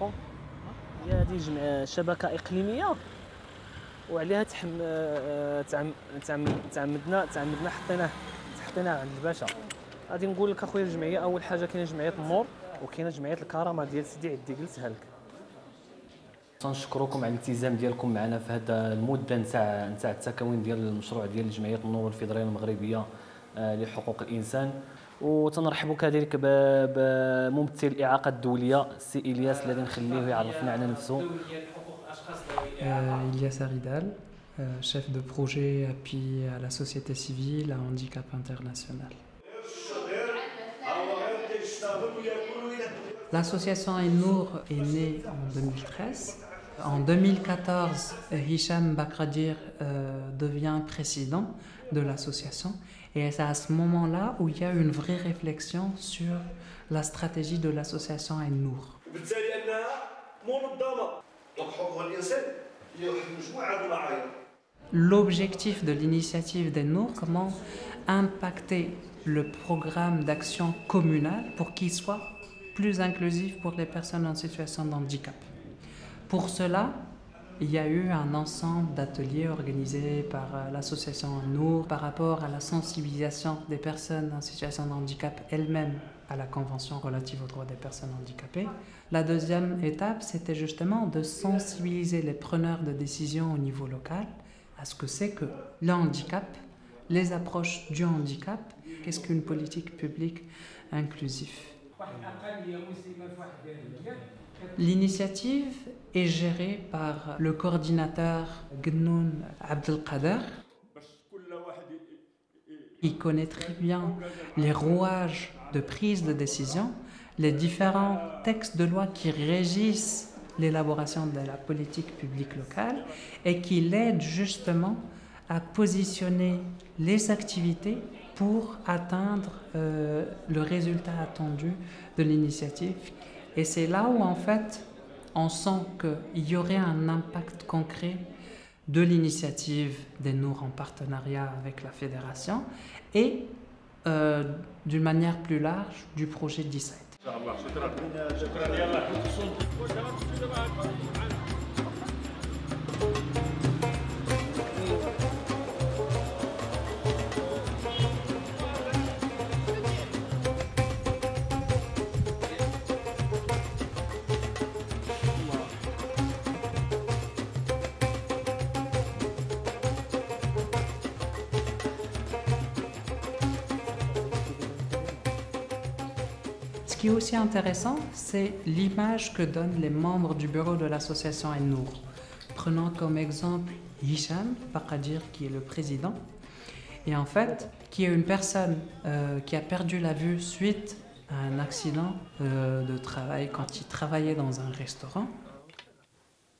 معكم هي هذه جمع شبكة إقليمية. وعليها تحم آه، تعم- تعم- تعمدنا تعمدنا حطيناه حطيناه عند الباشا. غادي نقول لك أخويا الجمعية أول حاجة كاينة جمعية النور وكاينة جمعية الكرامة ديال سيدي عدي جلسها لك. تنشكركم على الالتزام ديالكم معنا في هذا المدة نتاع نتاع التكوين ديال المشروع ديال جمعية النور الفيدراليه المغربية. آه، لحقوق الانسان وتنرحب كذلك ب- بممثل الاعاقه الدوليه السي الياس الذي نخليه يعرفنا على نفسه Euh, Ilyas Aridal, euh, chef de projet appui à la société civile à handicap international. L'association Ainour est née en 2013. En 2014, Hicham Bakradir euh, devient président de l'association et c'est à ce moment-là où il y a une vraie réflexion sur la stratégie de l'association Nour. L'objectif de l'initiative Nour, comment impacter le programme d'action communale pour qu'il soit plus inclusif pour les personnes en situation de handicap. Pour cela, il y a eu un ensemble d'ateliers organisés par euh, l'association Nour par rapport à la sensibilisation des personnes en situation de handicap elles-mêmes à la Convention relative aux droits des personnes handicapées. La deuxième étape, c'était justement de sensibiliser les preneurs de décision au niveau local à ce que c'est que le handicap, les approches du handicap, qu'est-ce qu'une politique publique inclusive. L'initiative est gérée par le coordinateur Gnoun Abdelkader. Il connaît très bien les rouages de prise de décision, les différents textes de loi qui régissent l'élaboration de la politique publique locale et qui l'aident justement à positionner les activités pour atteindre euh, le résultat attendu de l'initiative. Et c'est là où en fait on sent qu'il y aurait un impact concret de l'initiative des Nours en partenariat avec la fédération et euh, d'une manière plus large du projet 17. qui est aussi intéressant, c'est l'image que donnent les membres du bureau de l'association El-Nour. Prenons comme exemple Hicham Bakadir, qui est le président, et en fait, qui est une personne euh, qui a perdu la vue suite à un accident euh, de travail quand il travaillait dans un restaurant.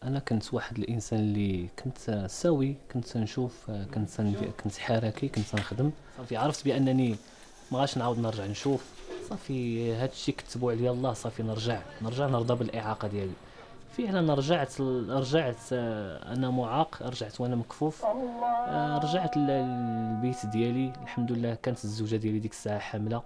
انا كنت واحد الانسان اللي كنت سوي كنت نشوف كنت كنت حركي كنت نخدم صافي عرفت بانني ما غاش نعاود نرجع نشوف صافي هذا الشيء كتبوا عليا الله صافي نرجع نرجع نرضى بالإعاقة ديالي. فعلا رجعت رجعت آه، أنا معاق رجعت وأنا مكفوف. آه، رجعت للبيت ديالي. الحمد لله كانت الزوجة ديالي ديك الساعة حاملة.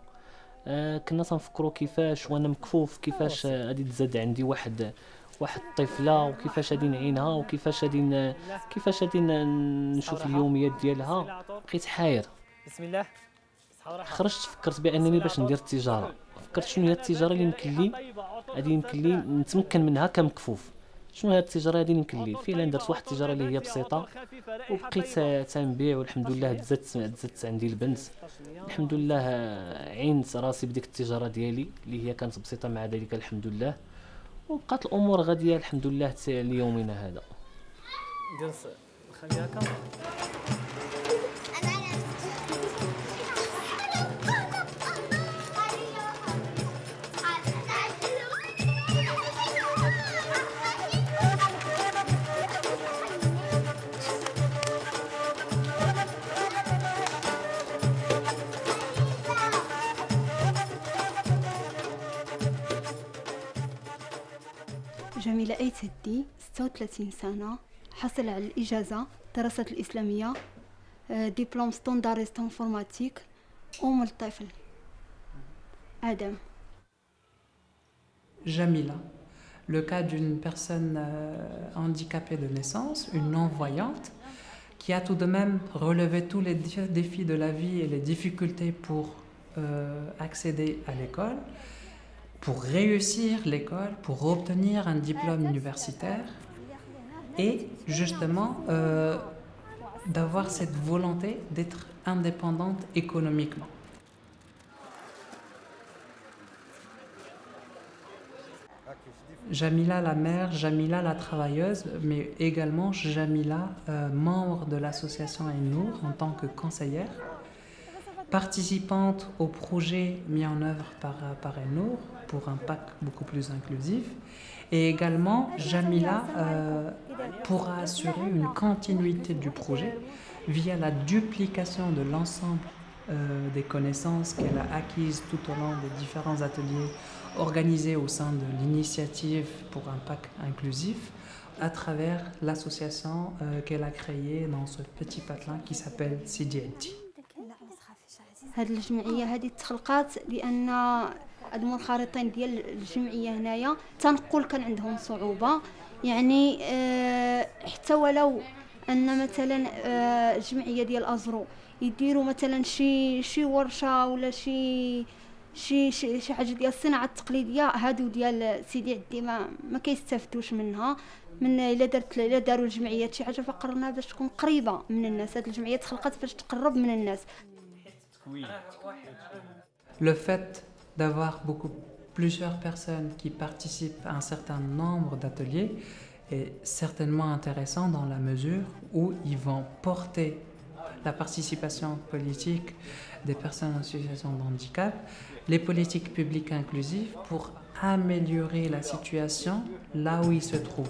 آه، كنا تنفكروا كيفاش وأنا مكفوف كيفاش غادي تزاد عندي واحد واحد الطفلة وكيفاش غادي نعينها وكيفاش غادي كيفاش غادي نشوف اليوميات ديالها. بقيت حاير. بسم الله. خرجت فكرت بأنني باش ندير التجارة. فكرت شنو هي التجارة اللي يمكن لي؟ غادي يمكن لي نتمكن منها كمكفوف. شنو هي التجارة اللي يمكن لي؟ فعلا درت واحد التجارة اللي هي بسيطة. وبقيت تنبيع والحمد لله تزادت تزادت عندي البنت الحمد لله عينت راسي بديك التجارة ديالي اللي هي كانت بسيطة مع ذلك الحمد لله. وبقات الأمور غادية الحمد لله حتى ليومنا هذا. جميلة أيت سدي 36 سنة حصل على الإجازة دراسات الإسلامية آه، دبلوم ستانداريست انفورماتيك أم الطفل آدم Jamila, le cas d'une personne euh, handicapée de naissance, une non-voyante, qui a tout de même relevé tous les défis de la vie et les difficultés pour euh, accéder à l'école, pour réussir l'école, pour obtenir un diplôme universitaire et justement euh, d'avoir cette volonté d'être indépendante économiquement. Jamila la mère, Jamila la travailleuse, mais également Jamila, euh, membre de l'association Ainour en tant que conseillère, participante au projet mis en œuvre par, par Ainour pour un PAC beaucoup plus inclusif. Et également, Jamila euh, pourra assurer une continuité du projet via la duplication de l'ensemble euh, des connaissances qu'elle a acquises tout au long des différents ateliers organisé au sein de l'initiative pour un PAC inclusif à travers l'association euh, qu'elle a créée dans ce petit patelin qui s'appelle CDNT. هاد الجمعية هذه تخلقات لأن المنخرطين ديال الجمعية هنايا تنقل كان عندهم صعوبة. يعني آه، حتى ولو أن مثلا آه، الجمعية ديال أزرو يديروا مثلا شي شي ورشة ولا شي شي شي, شي حاجة ديال الصناعة التقليدية هادو ديال سيدي عدي ما ما كيستافدوش منها. من إلا درت إلا داروا الجمعيات شي حاجة فقرنا باش تكون قريبة من الناس. هاد الجمعية تخلقت باش تقرب من الناس. Le fait d'avoir beaucoup plusieurs personnes qui participent à un certain nombre d'ateliers est certainement intéressant dans la mesure où ils vont porter la participation politique des personnes en situation de handicap les politiques publiques inclusives pour améliorer la situation là où ils se trouvent.